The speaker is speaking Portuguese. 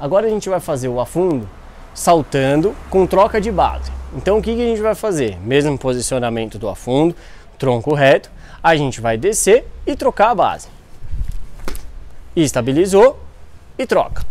Agora a gente vai fazer o afundo saltando com troca de base. Então o que, que a gente vai fazer? Mesmo posicionamento do afundo, tronco reto, a gente vai descer e trocar a base. Estabilizou e troca.